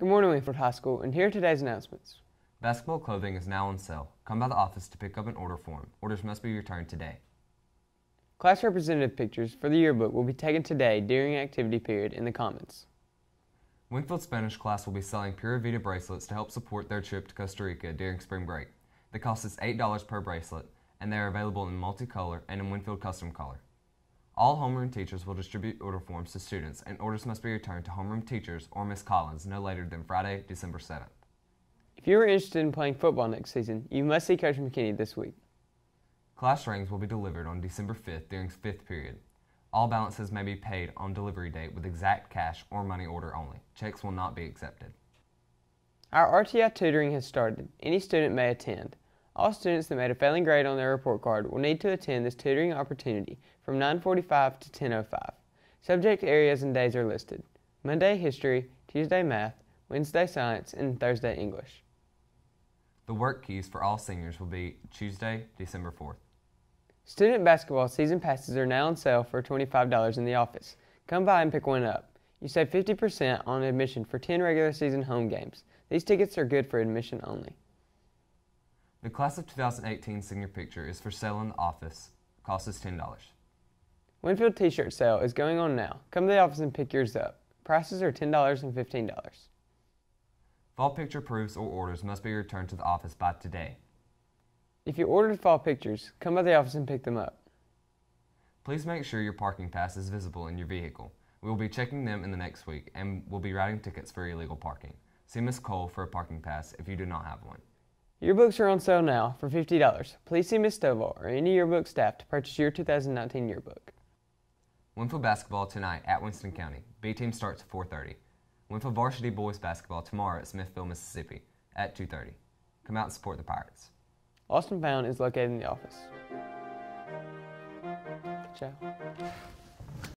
Winfield High School, and here are today's announcements. Basketball clothing is now on sale. Come by the office to pick up an order form. Orders must be returned today. Class representative pictures for the yearbook will be taken today during activity period in the Commons. Winfield Spanish class will be selling Pura Vida bracelets to help support their trip to Costa Rica during spring break. The cost is $8 per bracelet, and they are available in multicolor and in Winfield custom color. All homeroom teachers will distribute order forms to students, and orders must be returned to homeroom teachers or Miss Collins no later than Friday, December 7th. If you are interested in playing football next season, you must see Coach McKinney this week. Class rings will be delivered on December 5th during fifth period. All balances may be paid on delivery date with exact cash or money order only. Checks will not be accepted. Our RTI tutoring has started. Any student may attend. All students that made a failing grade on their report card will need to attend this tutoring opportunity from 9:45 to 10:05. Subject areas and days are listed. Monday history, Tuesday math, Wednesday science, and Thursday English. The WorkKeys for all seniors will be Tuesday, December 4th. Student basketball season passes are now on sale for $25 in the office. Come by and pick one up. You save 50% on admission for 10 regular season home games. These tickets are good for admission only. The class of 2018 senior picture is for sale in the office. Cost is $10. Winfield t-shirt sale is going on now. Come to the office and pick yours up. Prices are $10 and $15. Fall picture proofs or orders must be returned to the office by today. If you ordered fall pictures, come by the office and pick them up. Please make sure your parking pass is visible in your vehicle. We will be checking them in the next week and will be writing tickets for illegal parking. See Ms. Cole for a parking pass if you do not have one. Yearbooks are on sale now for $50. Please see Ms. Stovall or any yearbook staff to purchase your 2019 yearbook. Winfield basketball tonight at Winston County. B team starts at 4:30. Winfield varsity boys basketball tomorrow at Smithville, Mississippi at 2:30. Come out and support the Pirates. Austin and Found is located in the office. Ciao.